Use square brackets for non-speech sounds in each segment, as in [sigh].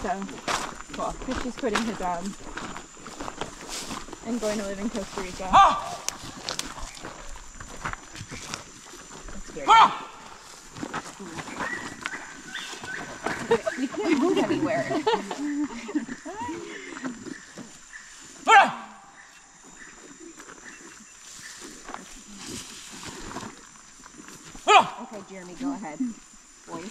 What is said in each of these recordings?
so cool. Because she's quitting her job and going to live in Costa Rica. Ah! We ah! [laughs] can't move anywhere. Ah! okay, Jeremy, go ahead. Boys.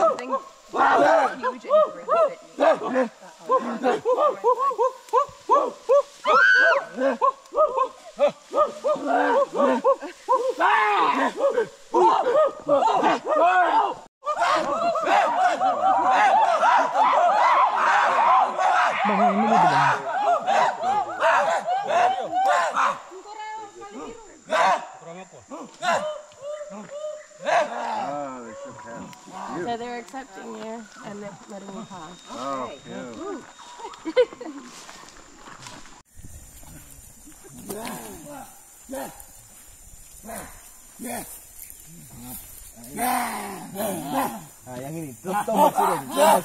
Something huge and grim Oh, so they're accepting you and they're letting you pass. Oh, yeah. Ah, yang ini. Tomat turun. Turun.